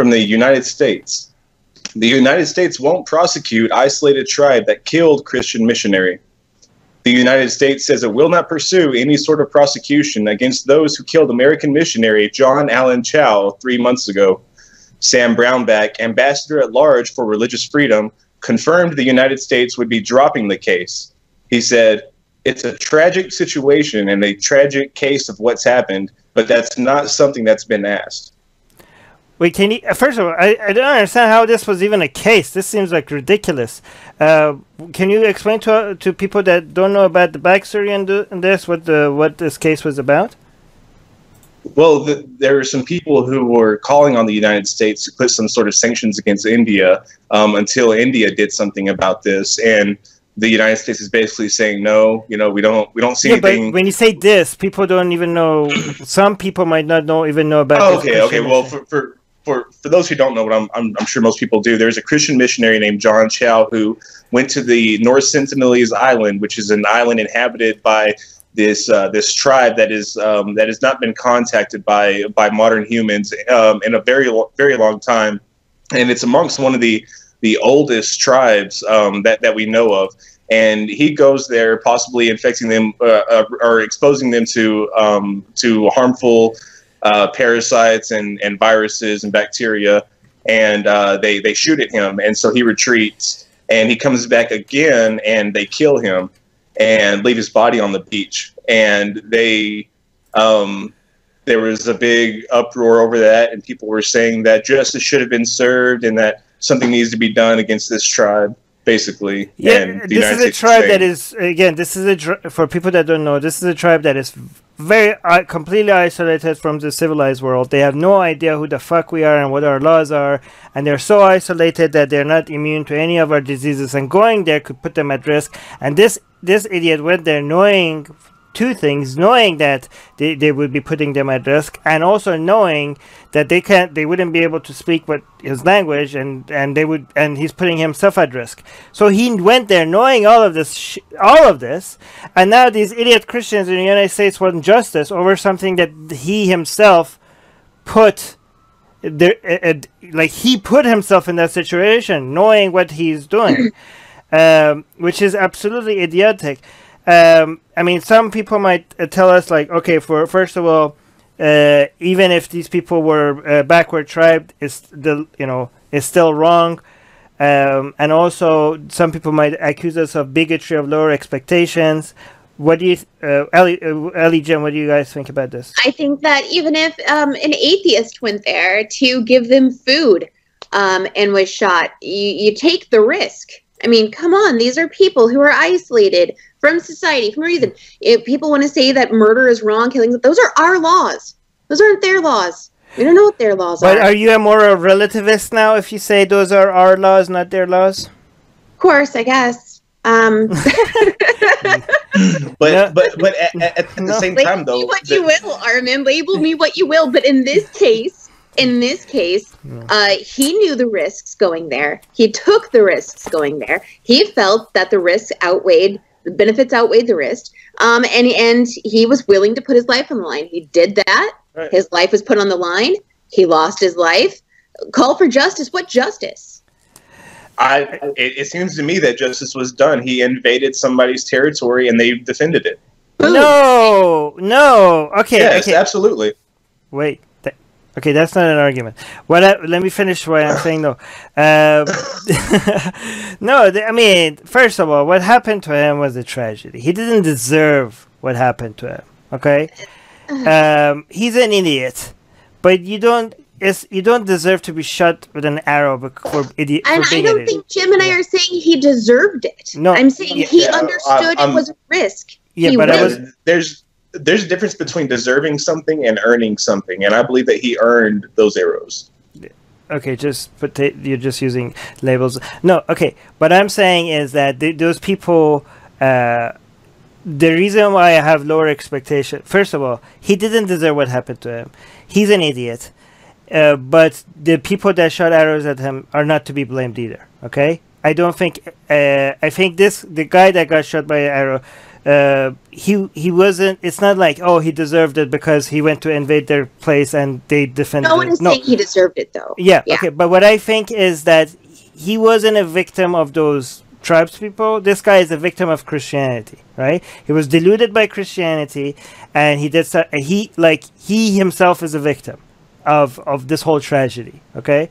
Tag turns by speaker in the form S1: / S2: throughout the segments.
S1: from the United States. The United States won't prosecute isolated tribe that killed Christian missionary. The United States says it will not pursue any sort of prosecution against those who killed American missionary John Allen Chau three months ago. Sam Brownback, ambassador at large for religious freedom, confirmed the United States would be dropping the case. He said, It's a tragic situation and a tragic case of what's happened, but that's not something that's been asked.
S2: Wait, can you? Uh, first of all, I, I don't understand how this was even a case. This seems like ridiculous. Uh, can you explain to uh, to people that don't know about the backstory in, this what the what this case was about?
S1: Well, the, there are some people who were calling on the United States to put some sort of sanctions against India um, until India did something about this, and the United States is basically saying no. You know, we don't we don't see
S2: yeah,
S1: anything.
S2: But when you say this, people don't even know. some people might not know even know about.
S1: Oh, okay, okay. Well, for, for for for those who don't know what I'm, I'm, I'm sure most people do, there's a Christian missionary named John Chau who went to the North Sentinelese Island, which is an island inhabited by this uh, this tribe that is um, that has not been contacted by by modern humans um, in a very very long time, and it's amongst one of the the oldest tribes um, that that we know of. And he goes there, possibly infecting them uh, uh, or exposing them to um, to harmful uh, parasites and, and viruses and bacteria, and uh, they they shoot at him, and so he retreats, and he comes back again, and they kill him, and leave his body on the beach, and they. Um, there was a big uproar over that, and people were saying that justice should have been served, and that something needs to be done against this tribe basically.
S2: Yeah, this United is a tribe that is again. This is a for people that don't know. This is a tribe that is very uh, completely isolated from the civilized world. They have no idea who the fuck we are and what our laws are, and they're so isolated that they're not immune to any of our diseases. And going there could put them at risk. And this this idiot went there knowing two things knowing that they, they would be putting them at risk and also knowing that they can't they wouldn't be able to speak what his language and and they would and he's putting himself at risk. So he went there knowing all of this sh- all of this and now these idiot christians in the united states want justice over something that he himself put there uh, uh, like he put himself in that situation knowing what he's doing um, which is absolutely idiotic um, I mean, some people might uh, tell us like, okay, for first of all, uh, even if these people were uh, backward tribe, is the you know is still wrong. Um, and also, some people might accuse us of bigotry, of lower expectations. What do you, uh, Allie, uh, Allie Jim, what do you guys think about this?
S3: I think that even if um, an atheist went there to give them food um, and was shot, you, you take the risk. I mean, come on, these are people who are isolated from society, from reason. If people want to say that murder is wrong, killing, those are our laws. Those aren't their laws. We don't know what their laws
S2: but
S3: are.
S2: But are you a more a relativist now if you say those are our laws, not their laws?
S3: Of course, I guess. Um.
S1: but no. but but at, at, at no. the same time, though,
S3: what the... you will, Armin. Label me what you will. But in this case, in this case, uh, he knew the risks going there. He took the risks going there. He felt that the risks outweighed the benefits outweighed the risk. Um, and and he was willing to put his life on the line. He did that. Right. His life was put on the line. He lost his life. Call for justice. What justice?
S1: I. It, it seems to me that justice was done. He invaded somebody's territory and they defended it.
S2: No, no. Okay.
S1: Yes,
S2: okay.
S1: absolutely.
S2: Wait. Okay, that's not an argument. What? I, let me finish what I'm saying though. Um, no, I mean, first of all, what happened to him was a tragedy. He didn't deserve what happened to him. Okay, um, he's an idiot, but you don't. you don't deserve to be shot with an arrow for idiot.
S3: And I don't think Jim and I are saying he deserved it. No, I'm saying yeah, he yeah, understood it was a risk.
S2: Yeah, he but I was,
S1: there's there's a difference between deserving something and earning something, and I believe that he earned those arrows.
S2: Okay, just put you're just using labels. No, okay. What I'm saying is that th- those people. Uh, the reason why I have lower expectation, first of all, he didn't deserve what happened to him. He's an idiot. Uh, but the people that shot arrows at him are not to be blamed either. Okay, I don't think. Uh, I think this the guy that got shot by an arrow uh, he he wasn't. It's not like oh he deserved it because he went to invade their place and they defended.
S3: No one is.
S2: No.
S3: saying he deserved it though.
S2: Yeah, okay, but what I think is that he wasn't a victim of those tribes people. This guy is a victim of Christianity, right? He was deluded by Christianity, and he did so, he like he himself is a victim of of this whole tragedy. Okay,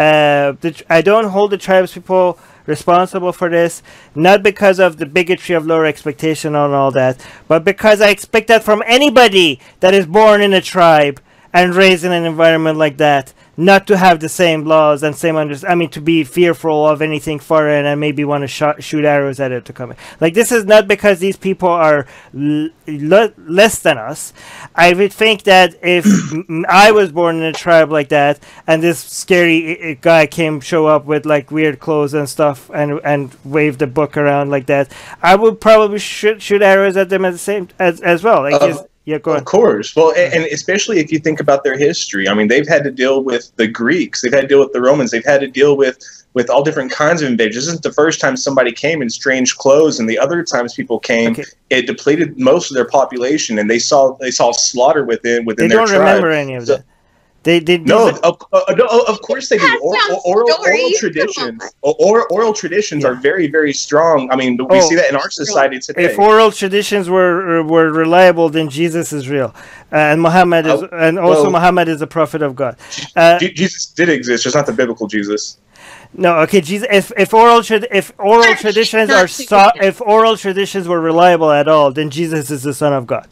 S2: uh, the, I don't hold the tribes people responsible for this, not because of the bigotry of lower expectation and all that, but because I expect that from anybody that is born in a tribe and raised in an environment like that not to have the same laws and same under I mean to be fearful of anything foreign and maybe want to sh- shoot arrows at it to come in. Like this is not because these people are l- l- less than us. I would think that if I was born in a tribe like that and this scary guy came show up with like weird clothes and stuff and and waved a book around like that, I would probably shoot shoot arrows at them at the same as as well. Like
S1: Uh,
S2: just, yeah, go
S1: Of course. Well, and, and especially if you think about their history. I mean, they've had to deal with the Greeks. They've had to deal with the Romans. They've had to deal with with all different kinds of invasions. This isn't the first time somebody came in strange clothes, and the other times people came,
S2: Okay.
S1: it depleted most of their population, and they saw they saw slaughter within within
S2: They
S1: their
S2: don't remember any of
S1: So-
S2: that. They they
S1: No, of, uh, no, of course they do. Or, or, oral, oral traditions, or, or- oral traditions
S2: Yeah.
S1: are very, very strong. I mean, we
S2: Oh.
S1: see that in our society today.
S2: if oral traditions were were reliable, then Jesus is real, and Muhammad is,
S1: Oh,
S2: and also
S1: well-
S2: Muhammad is a prophet of God. Uh,
S1: Jesus did exist, just not the biblical Jesus.
S2: No, okay, Jesus. If if oral trad if oral
S3: Not
S2: traditions are so, if oral traditions were reliable at all, then Jesus is the Son of God.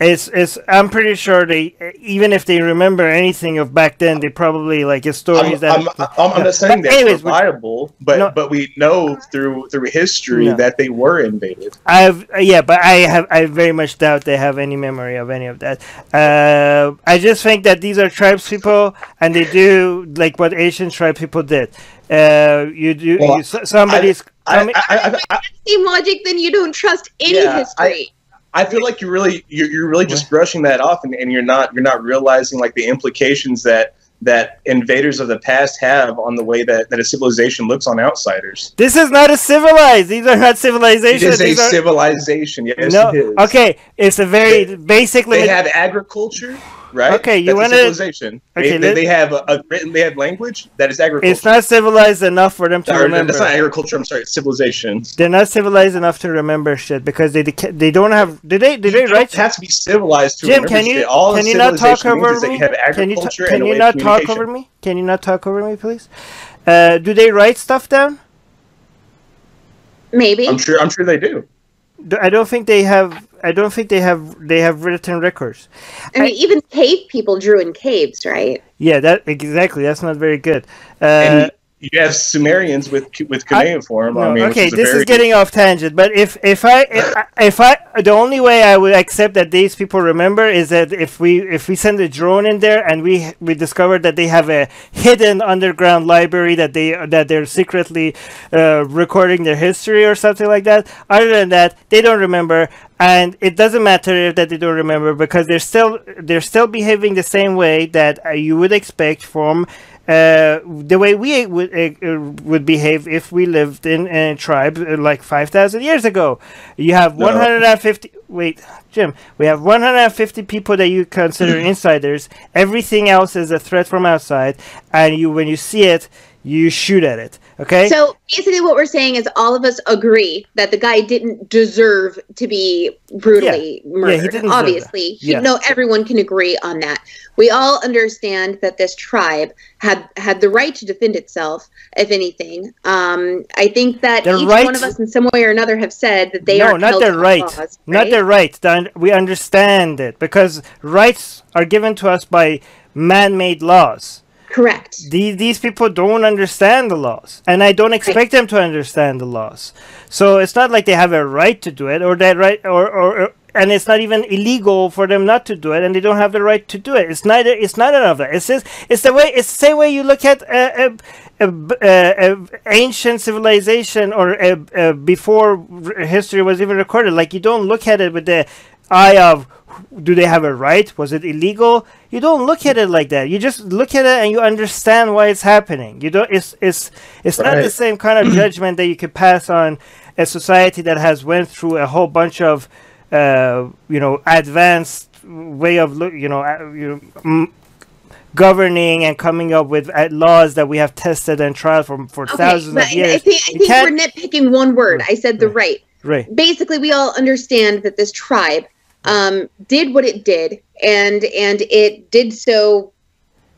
S2: It's it's. I'm pretty sure they even if they remember anything of back then, they probably like it's
S1: I'm,
S2: stories that.
S1: I'm, I'm, I'm not saying
S2: But
S1: they're
S2: anyways, we're-
S1: reliable, but
S2: No.
S1: but we know through through history
S2: Yeah.
S1: that they were invaded.
S2: I've yeah, but I have I very much doubt they have any memory of any of that. Uh, I just think that these are tribes people, and they do like what Asian tribe people did. Uh, you do
S1: Well,
S2: you, somebody's.
S1: I,
S2: somebody-
S1: I, I, I,
S3: Same logic, then you don't trust any
S1: Yeah,
S3: history.
S1: I feel like you're really you're, you're really just brushing that off, and, and you're not you're not realizing like the implications that that invaders of the past have on the way that, that a civilization looks on outsiders.
S2: this is not a civilized. These are not
S1: It
S2: civilizations.
S1: is a
S2: are,
S1: civilization. Yes,
S2: no,
S1: it is.
S2: okay. It's a very basic.
S1: They have agriculture, right?
S2: Okay, you wanna-
S1: civilization.
S2: Okay,
S1: they, they,
S2: let-
S1: they have a, a written. They have language that is agriculture.
S2: it's not civilized enough for them to
S1: Or,
S2: remember.
S1: that's not agriculture. I'm sorry, civilization.
S2: They're not civilized enough to remember shit because they they don't have. Did they? Did
S1: you
S2: they
S1: don't
S2: write?
S1: have to be civilized to
S2: Jim,
S1: remember
S2: can you
S1: shit. All
S2: can you not talk over me? Can you ta- can you not talk over me? Can you not talk over me, please? Uh, do they write stuff down?
S3: Maybe.
S1: I'm sure. I'm sure they do.
S2: D- I don't think they have. I don't think they have. They have written records.
S3: I mean, even cave people drew in caves, right?
S2: Yeah, that exactly. That's not very good. Uh,
S1: And you have Sumerians with with cuneiform. I,
S2: no,
S1: mean, which
S2: okay,
S1: is
S2: this is getting off tangent. But if if I if, I- if I the only way I would accept that these people remember is that if we if we send a drone in there and we we discover that they have a hidden underground library that they that they're secretly uh, recording their history or something like that. Other than that, they don't remember, and it doesn't matter that they don't remember because they're still they're still behaving the same way that uh, you would expect from uh, the way we would uh, uh, would behave if we lived in a tribe uh, like 5,000 years ago. You have
S1: No.
S2: 150. Wait, Jim. We have 150 people that you consider insiders. Everything else is a threat from outside, and you when you see it, you shoot at it. Okay.
S3: So basically, what we're saying is all of us agree that the guy didn't deserve to be brutally murdered.
S2: didn't deserve that.
S3: Obviously, he-
S2: Yeah.
S3: no, everyone can agree on that. We all understand that this tribe had had the right to defend itself. If anything, um, I think that
S2: The
S3: each
S2: right-
S3: one of us, in some way or another, have said that they
S2: no,
S3: are
S2: not their right. Not their right. We understand it because rights are given to us by man-made laws.
S3: Correct.
S2: These these people don't understand the laws, and I don't expect them to understand the laws. So it's not like they have a right to do it, or that right, or or. or and it's not even illegal for them not to do it, and they don't have the right to do it. It's neither. It's not enough of that. It's just. It's the way. It's the same way you look at a, a, a, a, ancient civilization or before history was even recorded. Like you don't look at it with the eye of do they have a right? Was it illegal? You don't look at it like that. You just look at it and you understand why it's happening. You don't. It's it's it's not the same kind of judgment that you could pass on a society that has went through a whole bunch of uh, you know advanced way of you know, uh, you know governing and coming up with uh, laws that we have tested and tried for for okay, thousands of years.
S3: I think, I think we're nitpicking one word. I said the right.
S2: Right.
S3: Basically, we all understand that this tribe um, did what it did, and and it did so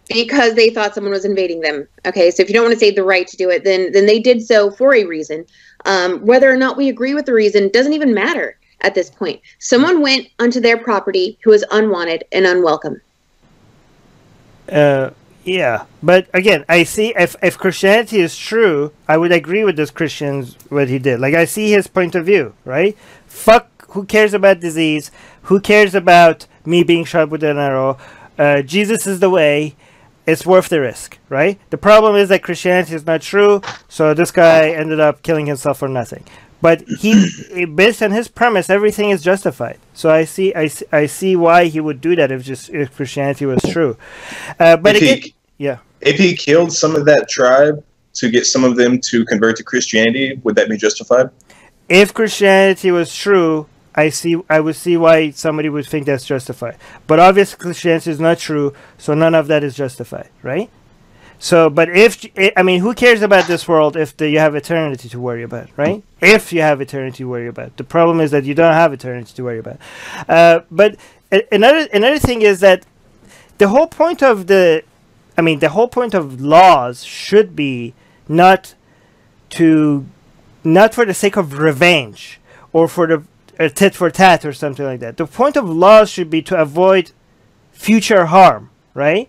S3: because they thought someone was invading them. Okay, so if you don't want to say the right to do it, then then they did so for a reason. Um, whether or not we agree with the reason doesn't even matter at this point. Someone went onto their property who was unwanted and unwelcome.
S2: Uh, yeah, but again, I see if if Christianity is true, I would agree with this Christians what he did. Like I see his point of view, right? Fuck, who cares about disease? Who cares about me being shot with an arrow? Uh, Jesus is the way. It's worth the risk, right? The problem is that Christianity is not true, so this guy ended up killing himself for nothing. But he, based on his premise, everything is justified. So I see, I see, I see why he would do that if just if Christianity was true. Uh, but if again, he, yeah,
S1: if he killed some of that tribe to get some of them to convert to Christianity, would that be justified?
S2: If Christianity was true, I see, I would see why somebody would think that's justified. But obviously, Christianity is not true, so none of that is justified, right? So, but if I mean, who cares about this world if the, you have eternity to worry about, right? If you have eternity to worry about, the problem is that you don't have eternity to worry about. Uh, but another another thing is that the whole point of the, I mean, the whole point of laws should be not to, not for the sake of revenge or for the uh, tit for tat or something like that. The point of laws should be to avoid future harm, right?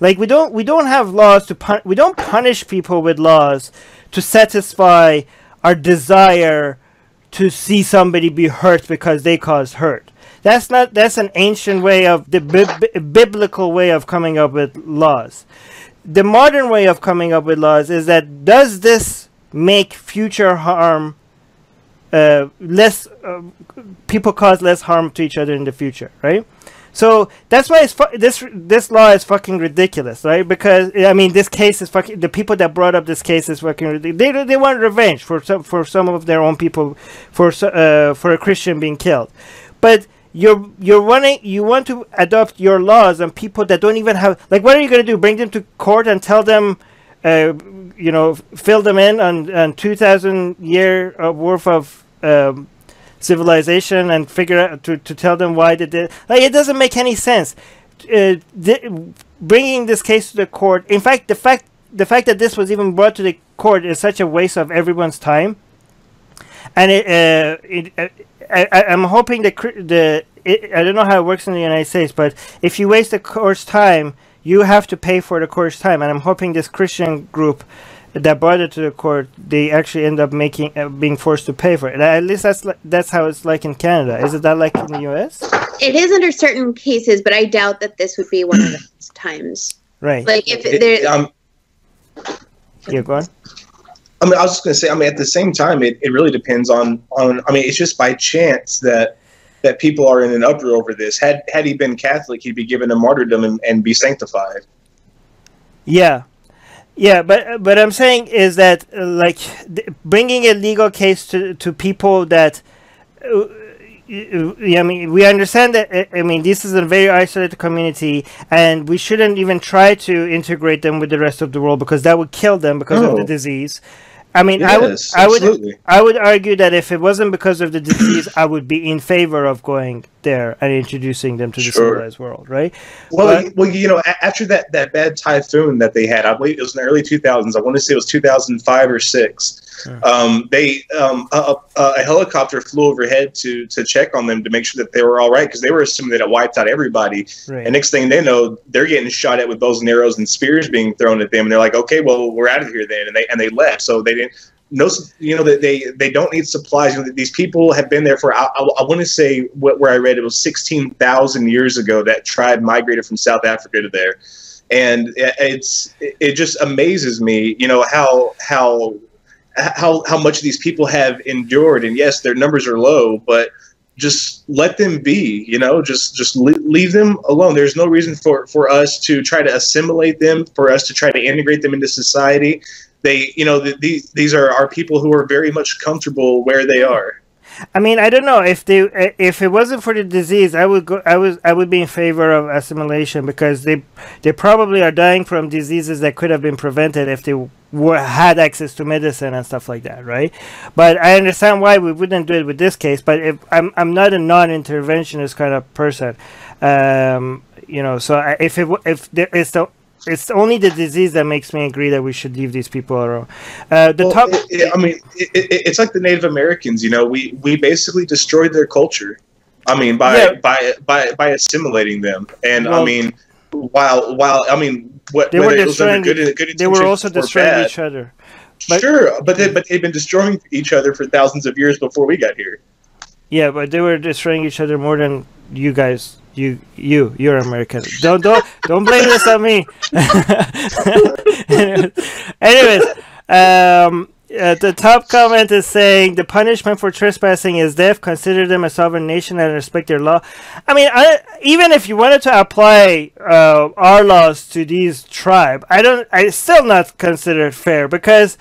S2: Like we don't we don't have laws to pun- we don't punish people with laws to satisfy our desire to see somebody be hurt because they caused hurt. That's not that's an ancient way of the bi- biblical way of coming up with laws. The modern way of coming up with laws is that does this make future harm uh, less uh, people cause less harm to each other in the future, right? So that's why this this law is fucking ridiculous, right? Because I mean, this case is fucking. The people that brought up this case is fucking. They they want revenge for some for some of their own people, for uh for a Christian being killed, but you're you're wanting you want to adopt your laws on people that don't even have like what are you going to do bring them to court and tell them uh, you know fill them in on, on 2000 year worth of um, civilization and figure out to, to tell them why they did like it doesn't make any sense uh, bringing this case to the court in fact the fact the fact that this was even brought to the court is such a waste of everyone's time and it, uh, it uh, I, am hoping that the it, I don't know how it works in the United States, but if you waste the court's time, you have to pay for the court's time. And I'm hoping this Christian group that brought it to the court, they actually end up making uh, being forced to pay for it. At least that's li- that's how it's like in Canada. Is it that like in the U.S.?
S3: It is under certain cases, but I doubt that this would be one of those times.
S2: Right.
S3: Like if there. Um,
S2: yeah, go on.
S1: I mean, I was just going to say. I mean, at the same time, it, it really depends on on. I mean, it's just by chance that that people are in an uproar over this. Had had he been Catholic, he'd be given a martyrdom and, and be sanctified.
S2: Yeah, yeah, but but I'm saying is that like bringing a legal case to to people that. Uh, I mean, we understand that. Uh, I mean, this is a very isolated community, and we shouldn't even try to integrate them with the rest of the world because that would kill them because of the disease. I mean, yes, I would, I would, I would argue that if it wasn't because of the disease, I would be in favor of going there and introducing them to the sure. civilized world, right?
S1: Well, but, well, you know, after that that bad typhoon that they had, I believe it was in the early 2000s. I want to say it was 2005 or six. Um, they um, a, a, helicopter flew overhead to to check on them to make sure that they were all right because they were assuming that it wiped out everybody. Right. And next thing they know, they're getting shot at with bows and arrows and spears being thrown at them, and they're like, "Okay, well, we're out of here then." And they and they left. So they didn't no, you know that they they don't need supplies. You know, these people have been there for I, I, I want to say what, where I read it was sixteen thousand years ago. That tribe migrated from South Africa to there, and it's it just amazes me. You know how how how how much these people have endured. And yes, their numbers are low, but just let them be you know just just leave them alone there's no reason for for us to try to assimilate them for us to try to integrate them into society they you know the, these these are are people who are very much comfortable where they are.
S2: I mean, I don't know if they if it wasn't for the disease, I would go. I was I would be in favor of assimilation because they they probably are dying from diseases that could have been prevented if they were had access to medicine and stuff like that, right? But I understand why we wouldn't do it with this case. But if I'm I'm not a non-interventionist kind of person, um, you know. So I, if it if there is the it's only the disease that makes me agree that we should leave these people alone. Uh, the well, top.
S1: It, it, I mean, it, it's like the Native Americans. You know, we we basically destroyed their culture. I mean, by yeah. by by by assimilating them, and well, I mean, while while I mean, what
S2: they were destroying. Good, good they were also destroying bad, each other.
S1: But, sure, but they but they've been destroying each other for thousands of years before we got here.
S2: Yeah, but they were destroying each other more than you guys you you you're American. Don't don't don't blame this on me. anyways, um, uh, the top comment is saying the punishment for trespassing is death. Consider them a sovereign nation and respect their law. I mean, I, even if you wanted to apply uh, our laws to these tribe, I don't. I still not consider it fair because.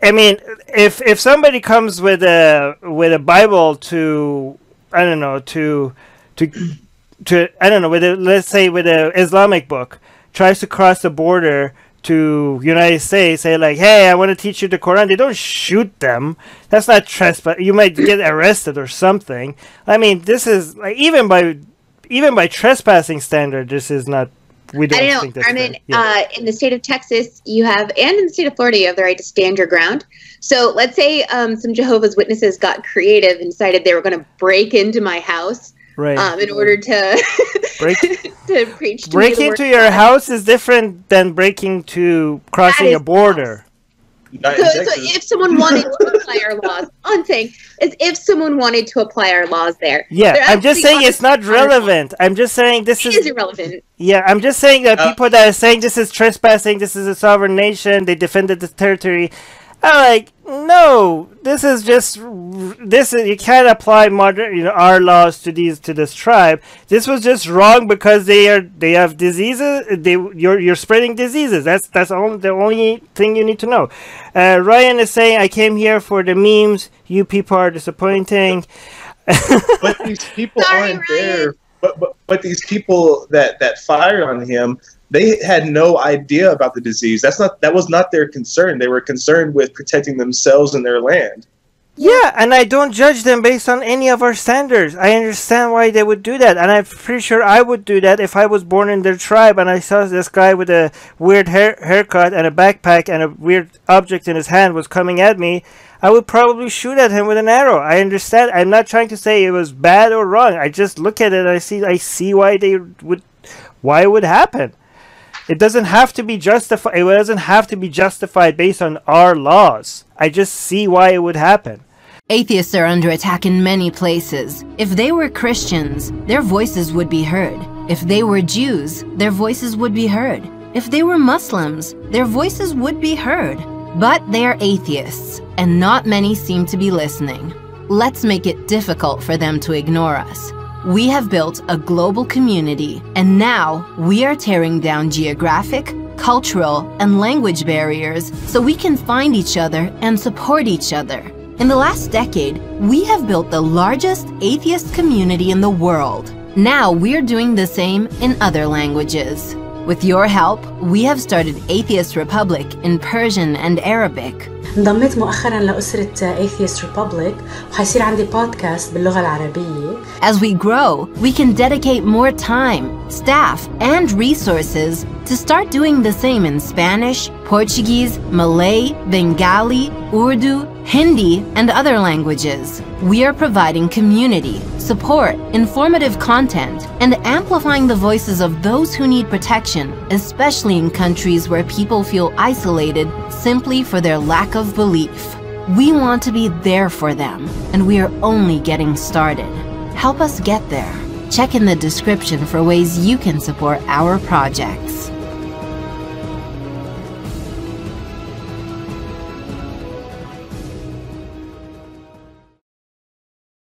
S2: I mean, if if somebody comes with a with a Bible to I don't know to to to I don't know with a, let's say with an Islamic book tries to cross the border to United States, say like, "Hey, I want to teach you the Quran." They don't shoot them. That's not trespass. You might get arrested or something. I mean, this is like even by even by trespassing standard, this is not.
S3: We don't, I don't know. I mean, yeah. uh, in the state of Texas, you have, and in the state of Florida, you have the right to stand your ground. So let's say um, some Jehovah's Witnesses got creative and decided they were going to break into my house
S2: right
S3: um, in order to break to preach to
S2: break into your house is different than breaking to crossing a border
S3: so, so, if someone wanted to apply our laws, I'm saying is if someone wanted to apply our laws there.
S2: Yeah, I'm just saying it's not relevant. I'm just saying this
S3: is,
S2: is,
S3: irrelevant.
S2: Yeah, I'm just saying that uh, people that are saying this is trespassing, this is a sovereign nation, they defended the territory. I'm like, no, this is just this is you can't apply modern you know our laws to these to this tribe. This was just wrong because they are they have diseases. They you're you're spreading diseases. That's that's only the only thing you need to know. Uh, Ryan is saying, I came here for the memes. You people are disappointing.
S1: but these people Sorry, aren't Ryan. there. But, but but these people that that fire on him they had no idea about the disease. That's not that was not their concern. They were concerned with protecting themselves and their land.
S2: Yeah, and I don't judge them based on any of our standards. I understand why they would do that, and I'm pretty sure I would do that if I was born in their tribe and I saw this guy with a weird hair haircut and a backpack and a weird object in his hand was coming at me. I would probably shoot at him with an arrow. I understand. I'm not trying to say it was bad or wrong. I just look at it and I see I see why they would why it would happen. It doesn't have to be justified. It doesn't have to be justified based on our laws. I just see why it would happen.
S4: Atheists are under attack in many places. If they were Christians, their voices would be heard. If they were Jews, their voices would be heard. If they were Muslims, their voices would be heard. But they are atheists, and not many seem to be listening. Let's make it difficult for them to ignore us. We have built a global community, and now we are tearing down geographic, cultural, and language barriers so we can find each other and support each other. In the last decade, we have built the largest atheist community in the world. Now we're doing the same in other languages. With your help, we have started Atheist Republic in Persian and Arabic.
S5: انضميت مؤخرا لأسرة Atheist Republic وحيصير عندي بودكاست باللغة العربية.
S4: As we grow, we can dedicate more time, staff, and resources to start doing the same in Spanish, Portuguese, Malay, Bengali, Urdu, Hindi, and other languages. We are providing community, support, informative content, and amplifying the voices of those who need protection, especially in countries where people feel isolated simply for their lack belief. We want to be there for them, and we are only getting started. Help us get there. Check in the description for ways you can support our projects.